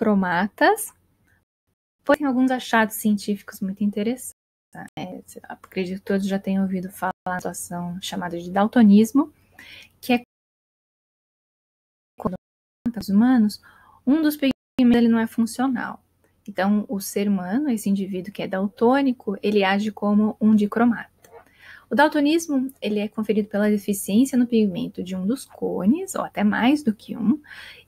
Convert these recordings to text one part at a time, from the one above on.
cromatas, pois tem alguns achados científicos muito interessantes. É, acredito que todos já tenham ouvido falar da situação chamada de daltonismo, que é quando os humanos, um dos pigmentos ele não é funcional. Então, o ser humano, esse indivíduo que é daltônico, ele age como um dicromata. O daltonismo ele é conferido pela deficiência no pigmento de um dos cones, ou até mais do que um,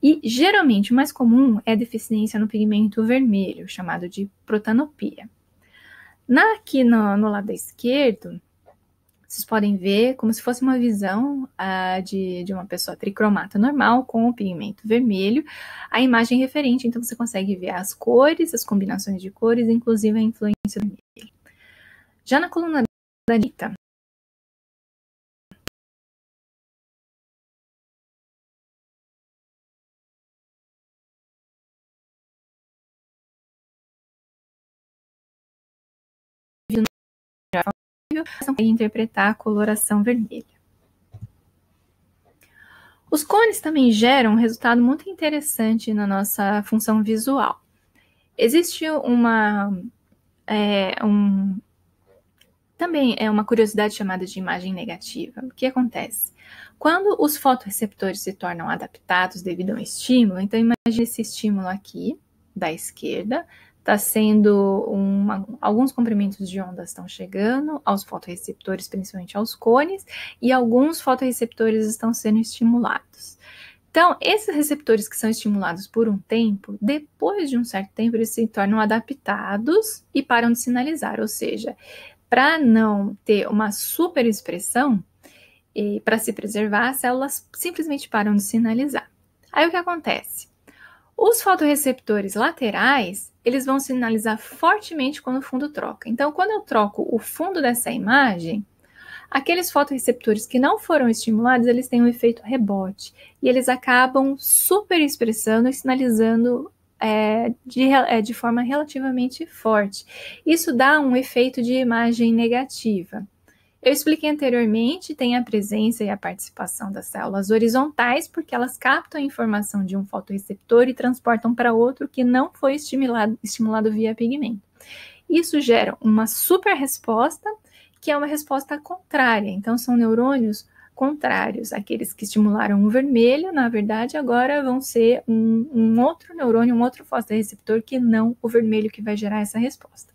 e geralmente o mais comum é a deficiência no pigmento vermelho, chamado de protanopia. Na, aqui no, no lado esquerdo, vocês podem ver como se fosse uma visão uh, de, de uma pessoa tricromata normal com o pigmento vermelho, a imagem referente, então você consegue ver as cores, as combinações de cores, inclusive a influência do vermelho. Já na coluna da direita, e interpretar a coloração vermelha. Os cones também geram um resultado muito interessante na nossa função visual. Existe uma é, um, também é uma curiosidade chamada de imagem negativa. O que acontece? Quando os fotoreceptores se tornam adaptados devido a um estímulo, então imagine esse estímulo aqui da esquerda, está sendo uma, alguns comprimentos de onda estão chegando aos fotoreceptores, principalmente aos cones, e alguns fotoreceptores estão sendo estimulados. Então, esses receptores que são estimulados por um tempo, depois de um certo tempo, eles se tornam adaptados e param de sinalizar, ou seja, para não ter uma superexpressão e para se preservar, as células simplesmente param de sinalizar. Aí o que acontece? Os fotoreceptores laterais eles vão sinalizar fortemente quando o fundo troca. Então, quando eu troco o fundo dessa imagem, aqueles fotoreceptores que não foram estimulados, eles têm um efeito rebote e eles acabam super expressando e sinalizando é, de, é, de forma relativamente forte. Isso dá um efeito de imagem negativa. Eu expliquei anteriormente, tem a presença e a participação das células horizontais, porque elas captam a informação de um fotoreceptor e transportam para outro que não foi estimulado, estimulado via pigmento. Isso gera uma super resposta, que é uma resposta contrária. Então, são neurônios contrários. Aqueles que estimularam o vermelho, na verdade, agora vão ser um, um outro neurônio, um outro fotoreceptor que não o vermelho que vai gerar essa resposta.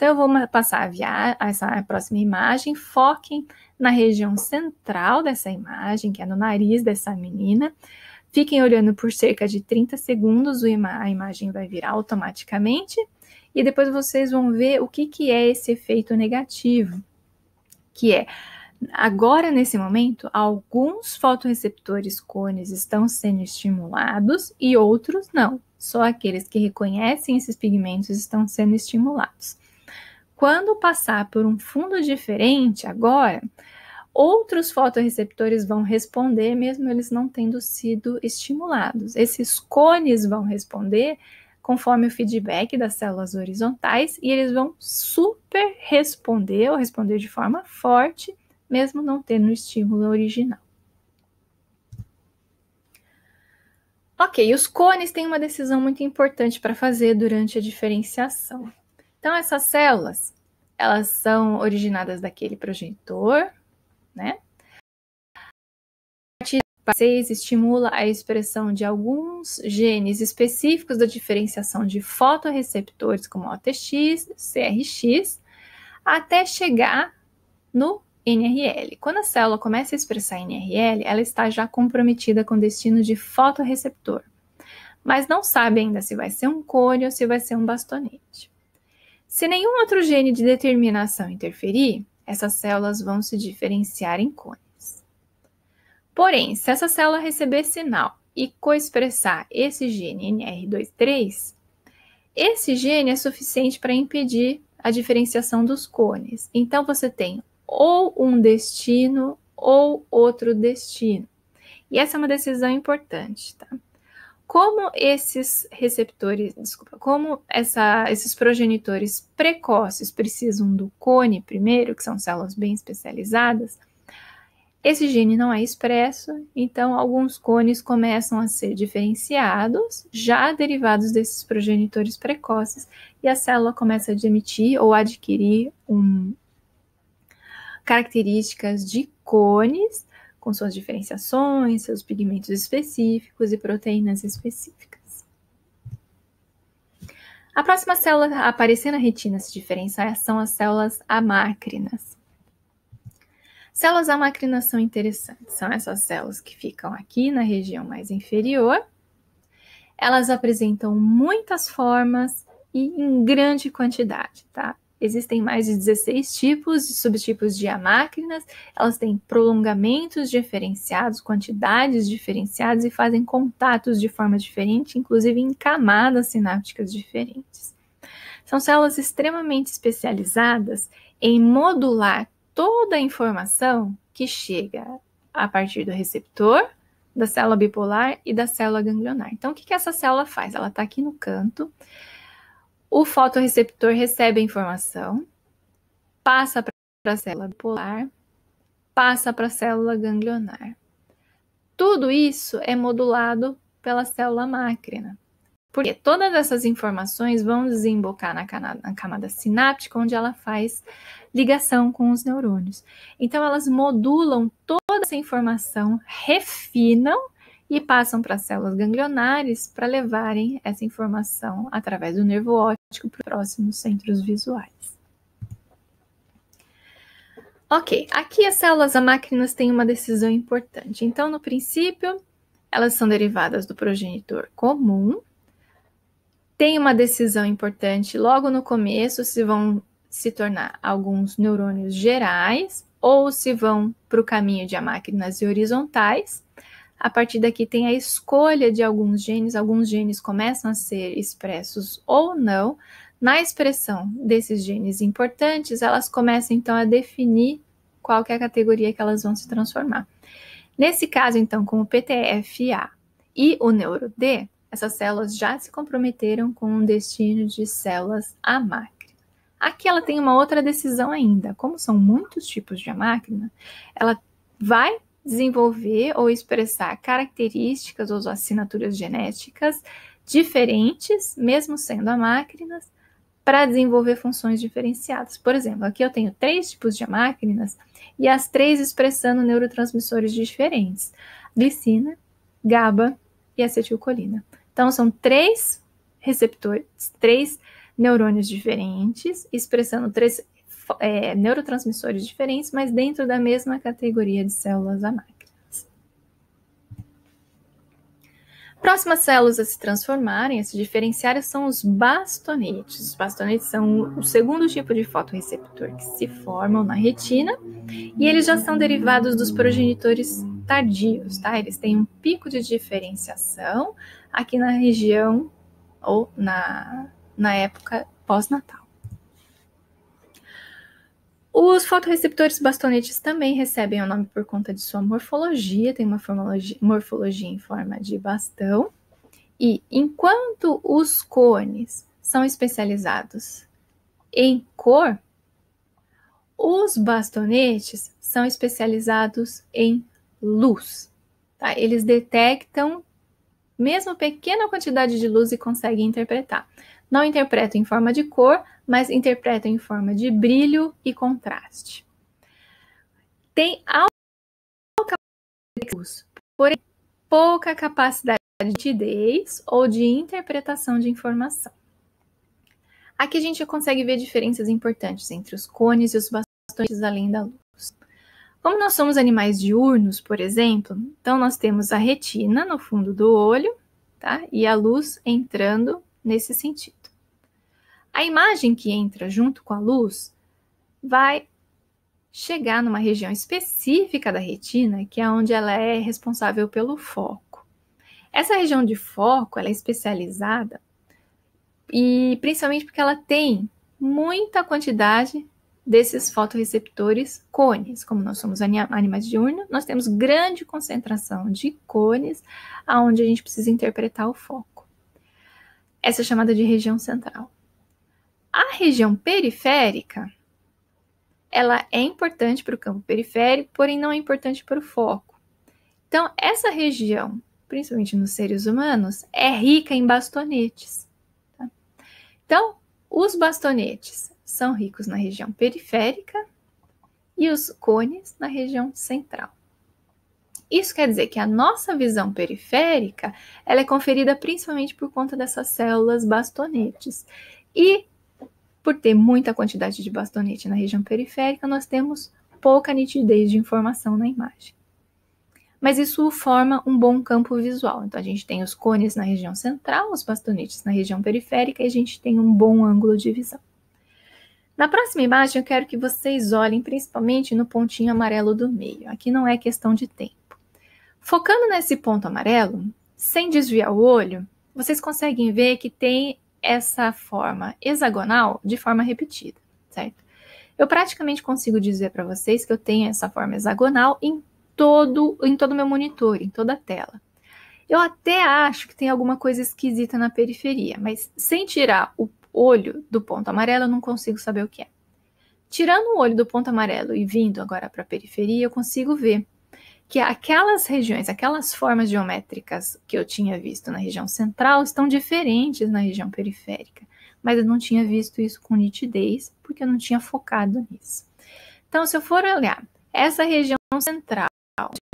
Então, eu vou passar a, via essa próxima imagem. Foquem na região central dessa imagem, que é no nariz dessa menina. Fiquem olhando por cerca de 30 segundos, a imagem vai virar automaticamente. E depois vocês vão ver o que, que é esse efeito negativo, que é Agora, nesse momento, alguns fotoreceptores cones estão sendo estimulados e outros não. Só aqueles que reconhecem esses pigmentos estão sendo estimulados. Quando passar por um fundo diferente agora, outros fotoreceptores vão responder, mesmo eles não tendo sido estimulados. Esses cones vão responder conforme o feedback das células horizontais e eles vão super responder ou responder de forma forte, mesmo não tendo o estímulo original. Ok, os cones têm uma decisão muito importante para fazer durante a diferenciação. Então, essas células, elas são originadas daquele progenitor, né? A 6 estimula a expressão de alguns genes específicos da diferenciação de fotoreceptores, como OTX, CRX, até chegar no NRL. Quando a célula começa a expressar NRL, ela está já comprometida com o destino de fotoreceptor, mas não sabe ainda se vai ser um cone ou se vai ser um bastonete. Se nenhum outro gene de determinação interferir, essas células vão se diferenciar em cones. Porém, se essa célula receber sinal e coexpressar esse gene NR23, esse gene é suficiente para impedir a diferenciação dos cones. Então você tem ou um destino ou outro destino. E essa é uma decisão importante, tá? Como esses receptores, desculpa, como essa, esses progenitores precoces precisam do cone primeiro, que são células bem especializadas, esse gene não é expresso, então alguns cones começam a ser diferenciados, já derivados desses progenitores precoces, e a célula começa a emitir ou adquirir um, características de cones, com suas diferenciações, seus pigmentos específicos e proteínas específicas. A próxima célula a aparecer na retina se diferenciar são as células amácrinas. Células amácrinas são interessantes, são essas células que ficam aqui na região mais inferior. Elas apresentam muitas formas e em grande quantidade, tá? Existem mais de 16 tipos e subtipos de amácrinas, elas têm prolongamentos diferenciados, quantidades diferenciadas e fazem contatos de forma diferente, inclusive em camadas sinápticas diferentes. São células extremamente especializadas em modular toda a informação que chega a partir do receptor, da célula bipolar e da célula ganglionar. Então, o que, que essa célula faz? Ela está aqui no canto, o fotorreceptor recebe a informação, passa para a célula bipolar, passa para a célula ganglionar. Tudo isso é modulado pela célula máquina. Porque todas essas informações vão desembocar na camada, na camada sináptica, onde ela faz ligação com os neurônios. Então, elas modulam toda essa informação, refinam e passam para as células ganglionares para levarem essa informação através do nervo óptico próximos centros visuais. Ok, aqui as células amácrinas têm uma decisão importante. Então, no princípio, elas são derivadas do progenitor comum, tem uma decisão importante logo no começo se vão se tornar alguns neurônios gerais ou se vão para o caminho de máquinas horizontais. A partir daqui tem a escolha de alguns genes, alguns genes começam a ser expressos ou não. Na expressão desses genes importantes, elas começam então a definir qual é a categoria que elas vão se transformar. Nesse caso, então, com o PTFA e o neuro-D, essas células já se comprometeram com um destino de células a máquina. Aqui ela tem uma outra decisão ainda. Como são muitos tipos de máquina, ela vai desenvolver ou expressar características ou assinaturas genéticas diferentes, mesmo sendo a máquinas, para desenvolver funções diferenciadas. Por exemplo, aqui eu tenho três tipos de máquinas e as três expressando neurotransmissores diferentes: glicina, GABA e acetilcolina. Então, são três receptores, três neurônios diferentes, expressando três é, neurotransmissores diferentes, mas dentro da mesma categoria de células amácrinas. Próximas células a se transformarem, a se diferenciarem, são os bastonetes. Os bastonetes são o segundo tipo de fotorreceptor que se formam na retina e eles já são derivados dos progenitores tardios, tá? Eles têm um pico de diferenciação aqui na região ou na, na época pós-natal. Os fotoreceptores bastonetes também recebem o nome por conta de sua morfologia, tem uma morfologia em forma de bastão. E enquanto os cones são especializados em cor, os bastonetes são especializados em luz. Tá? Eles detectam mesmo pequena quantidade de luz e conseguem interpretar. Não interpretam em forma de cor, mas interpretam em forma de brilho e contraste. Tem alta luz, porém pouca capacidade de nitidez ou de interpretação de informação. Aqui a gente consegue ver diferenças importantes entre os cones e os bastões além da luz. Como nós somos animais diurnos, por exemplo, então nós temos a retina no fundo do olho, tá? E a luz entrando nesse sentido. A imagem que entra junto com a luz vai chegar numa região específica da retina, que é onde ela é responsável pelo foco. Essa região de foco, ela é especializada e principalmente porque ela tem muita quantidade desses fotoreceptores cones. Como nós somos animais diurnos, nós temos grande concentração de cones, aonde a gente precisa interpretar o foco. Essa é chamada de região central. A região periférica ela é importante para o campo periférico, porém não é importante para o foco. Então, essa região, principalmente nos seres humanos, é rica em bastonetes. Tá? Então, os bastonetes são ricos na região periférica e os cones na região central. Isso quer dizer que a nossa visão periférica ela é conferida principalmente por conta dessas células bastonetes. E por ter muita quantidade de bastonete na região periférica, nós temos pouca nitidez de informação na imagem. Mas isso forma um bom campo visual. Então, a gente tem os cones na região central, os bastonetes na região periférica, e a gente tem um bom ângulo de visão. Na próxima imagem, eu quero que vocês olhem principalmente no pontinho amarelo do meio. Aqui não é questão de tempo. Focando nesse ponto amarelo, sem desviar o olho, vocês conseguem ver que tem essa forma hexagonal de forma repetida, certo? Eu praticamente consigo dizer para vocês que eu tenho essa forma hexagonal em todo em todo meu monitor, em toda a tela. Eu até acho que tem alguma coisa esquisita na periferia, mas sem tirar o olho do ponto amarelo, eu não consigo saber o que é. Tirando o olho do ponto amarelo e vindo agora para a periferia, eu consigo ver que aquelas regiões, aquelas formas geométricas que eu tinha visto na região central estão diferentes na região periférica, mas eu não tinha visto isso com nitidez porque eu não tinha focado nisso. Então, se eu for olhar essa região central,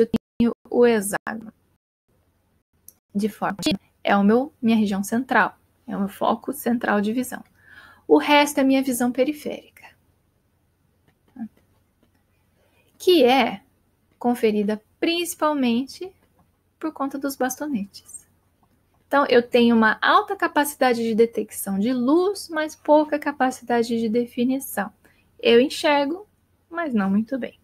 eu tenho o hexágono de forma é o meu minha região central, é o meu foco central de visão. O resto é minha visão periférica, que é conferida principalmente por conta dos bastonetes. Então, eu tenho uma alta capacidade de detecção de luz, mas pouca capacidade de definição. Eu enxergo, mas não muito bem.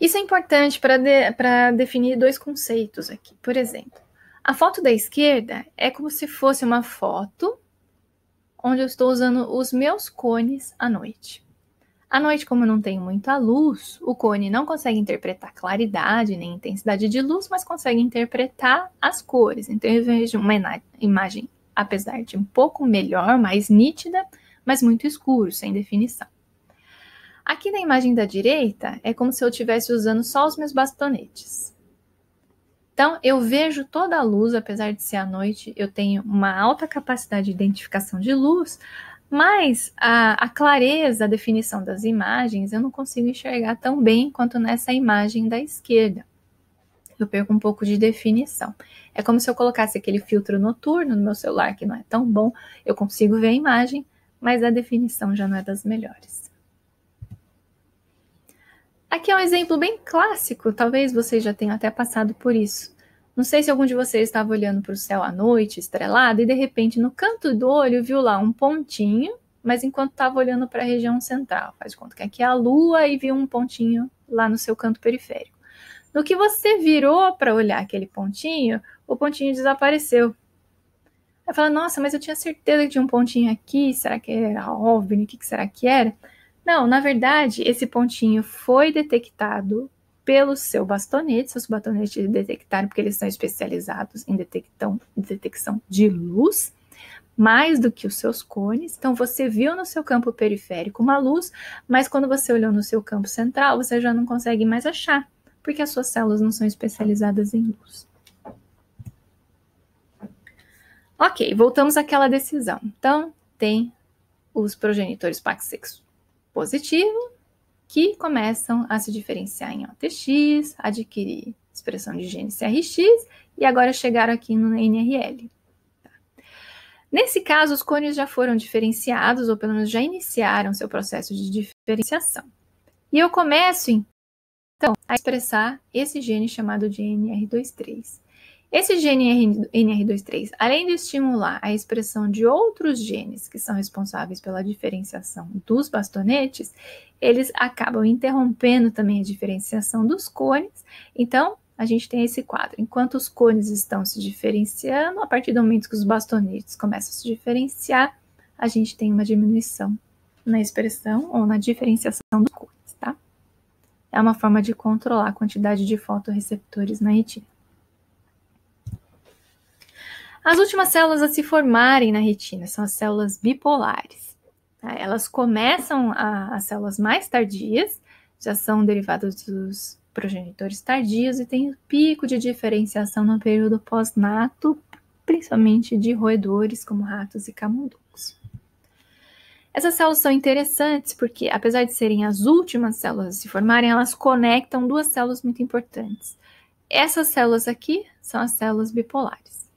Isso é importante para de, definir dois conceitos aqui. Por exemplo, a foto da esquerda é como se fosse uma foto onde eu estou usando os meus cones à noite. À noite, como não tem muita luz, o cone não consegue interpretar claridade nem intensidade de luz, mas consegue interpretar as cores. Então eu vejo uma imagem, apesar de um pouco melhor, mais nítida, mas muito escuro, sem definição. Aqui na imagem da direita é como se eu estivesse usando só os meus bastonetes. Então, eu vejo toda a luz, apesar de ser à noite, eu tenho uma alta capacidade de identificação de luz, mas a, a, clareza, a definição das imagens, eu não consigo enxergar tão bem quanto nessa imagem da esquerda. Eu perco um pouco de definição. É como se eu colocasse aquele filtro noturno no meu celular, que não é tão bom, eu consigo ver a imagem, mas a definição já não é das melhores. Aqui é um exemplo bem clássico, talvez vocês já tenham até passado por isso. Não sei se algum de vocês estava olhando para o céu à noite, estrelado, e de repente no canto do olho viu lá um pontinho, mas enquanto estava olhando para a região central. Faz conta que aqui é a lua e viu um pontinho lá no seu canto periférico. No que você virou para olhar aquele pontinho, o pontinho desapareceu. Aí fala, nossa, mas eu tinha certeza que tinha um pontinho aqui, será que era OVNI, o que será que era? Não, na verdade, esse pontinho foi detectado pelo seu bastonete, seus bastonetes detectaram, porque eles são especializados em detectão, detecção de luz, mais do que os seus cones. Então, você viu no seu campo periférico uma luz, mas quando você olhou no seu campo central, você já não consegue mais achar, porque as suas células não são especializadas em luz. Ok, voltamos àquela decisão. Então, tem os progenitores pax positivo que começam a se diferenciar em OTX, adquirir expressão de gene CRX e agora chegaram aqui no NRL. Tá? Nesse caso, os cones já foram diferenciados, ou pelo menos já iniciaram seu processo de diferenciação. E eu começo, então, a expressar esse gene chamado de NR23. Esse gene NR23, além de estimular a expressão de outros genes que são responsáveis pela diferenciação dos bastonetes, eles acabam interrompendo também a diferenciação dos cones. Então, a gente tem esse quadro. Enquanto os cones estão se diferenciando, a partir do momento que os bastonetes começam a se diferenciar, a gente tem uma diminuição na expressão ou na diferenciação dos cones, tá? É uma forma de controlar a quantidade de fotoreceptores na retina. As últimas células a se formarem na retina são as células bipolares. Tá? Elas começam a, as células mais tardias, já são derivadas dos progenitores tardios e tem pico de diferenciação no período pós-nato, principalmente de roedores como ratos e camundongos. Essas células são interessantes porque, apesar de serem as últimas células a se formarem, elas conectam duas células muito importantes. Essas células aqui são as células bipolares.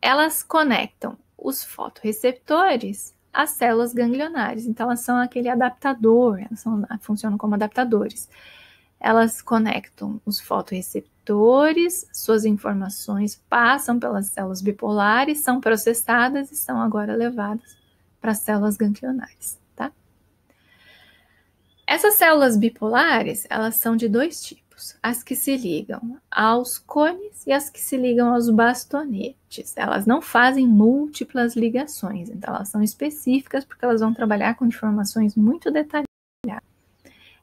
Elas conectam os fotoreceptores às células ganglionares. Então, elas são aquele adaptador, elas são, funcionam como adaptadores. Elas conectam os fotoreceptores, suas informações passam pelas células bipolares, são processadas e são agora levadas para as células ganglionares, tá? Essas células bipolares, elas são de dois tipos: as que se ligam aos cones e as que se ligam aos bastonetes. Elas não fazem múltiplas ligações, então elas são específicas porque elas vão trabalhar com informações muito detalhadas.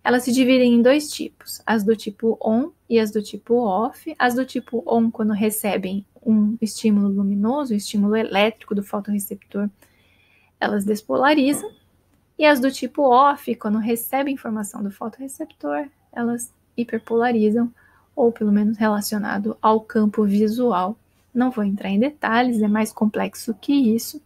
Elas se dividem em dois tipos: as do tipo on e as do tipo off. As do tipo on, quando recebem um estímulo luminoso, um estímulo elétrico do fotoreceptor, elas despolarizam, e as do tipo off, quando recebem informação do fotoreceptor, elas hiperpolarizam, ou pelo menos relacionado ao campo visual. Não vou entrar em detalhes, é mais complexo que isso,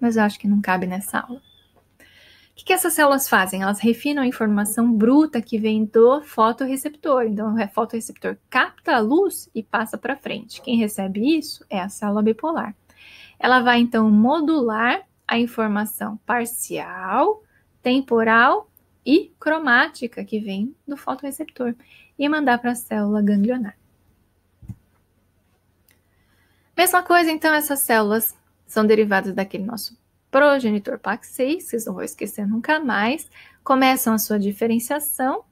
mas eu acho que não cabe nessa aula. O que, que essas células fazem? Elas refinam a informação bruta que vem do fotoreceptor. Então, o fotoreceptor capta a luz e passa para frente. Quem recebe isso é a célula bipolar. Ela vai então modular a informação parcial, temporal e cromática que vem do fotoreceptor e mandar para a célula ganglionar. Mesma coisa, então, essas células são derivadas daquele nosso progenitor PAC6, vocês não vão esquecer nunca mais, começam a sua diferenciação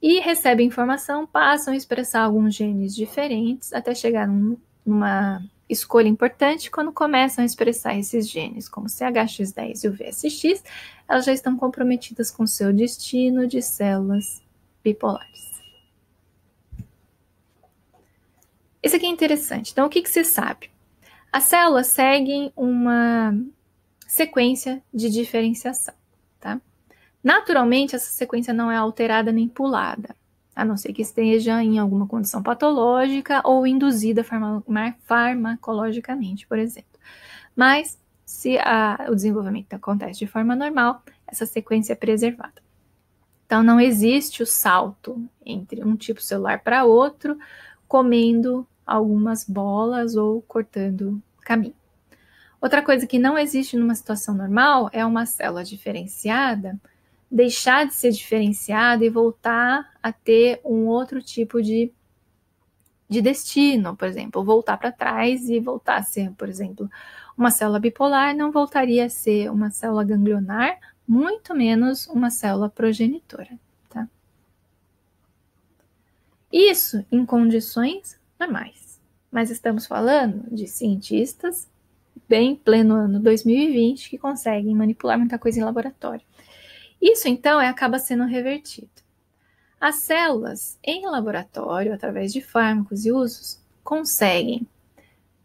e recebem informação, passam a expressar alguns genes diferentes até chegar num, numa escolha importante quando começam a expressar esses genes, como o CHX10 e o VSX, elas já estão comprometidas com seu destino de células bipolares. Isso aqui é interessante. Então, o que, que se sabe? As células seguem uma sequência de diferenciação, tá? Naturalmente, essa sequência não é alterada nem pulada a não ser que esteja em alguma condição patológica ou induzida farmacologicamente, por exemplo. Mas, se a, o desenvolvimento acontece de forma normal, essa sequência é preservada. Então, não existe o salto entre um tipo celular para outro, comendo algumas bolas ou cortando caminho. Outra coisa que não existe numa situação normal é uma célula diferenciada deixar de ser diferenciada e voltar a ter um outro tipo de, de destino, por exemplo, voltar para trás e voltar a ser, por exemplo, uma célula bipolar não voltaria a ser uma célula ganglionar, muito menos uma célula progenitora. Tá? Isso em condições normais. Mas estamos falando de cientistas bem pleno ano 2020 que conseguem manipular muita coisa em laboratório. Isso então é, acaba sendo revertido. As células em laboratório, através de fármacos e usos, conseguem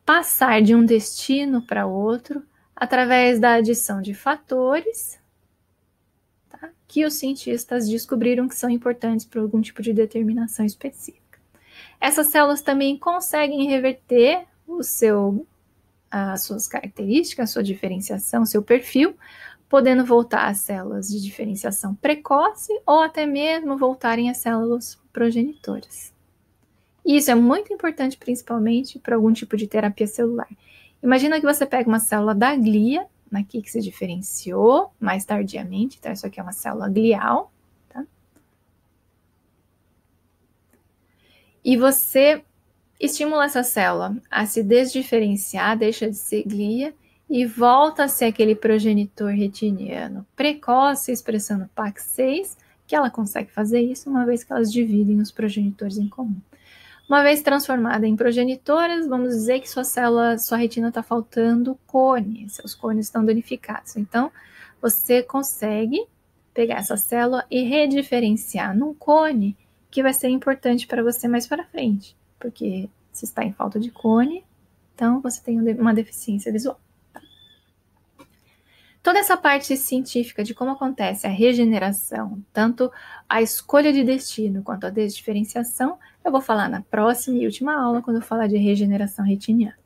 passar de um destino para outro através da adição de fatores tá, que os cientistas descobriram que são importantes para algum tipo de determinação específica. Essas células também conseguem reverter o seu, as suas características, a sua diferenciação, seu perfil, podendo voltar às células de diferenciação precoce ou até mesmo voltarem às células progenitoras. Isso é muito importante, principalmente para algum tipo de terapia celular. Imagina que você pega uma célula da glia, aqui que se diferenciou mais tardiamente, então isso aqui é uma célula glial, tá? E você estimula essa célula a se desdiferenciar, deixa de ser glia e volta a ser aquele progenitor retiniano precoce, expressando PAC6, que ela consegue fazer isso uma vez que elas dividem os progenitores em comum. Uma vez transformada em progenitoras, vamos dizer que sua célula, sua retina está faltando cone, seus cones estão danificados. Então, você consegue pegar essa célula e rediferenciar num cone que vai ser importante para você mais para frente, porque se está em falta de cone, então você tem uma deficiência visual. Toda essa parte científica de como acontece a regeneração, tanto a escolha de destino quanto a desdiferenciação, eu vou falar na próxima e última aula, quando eu falar de regeneração retiniana.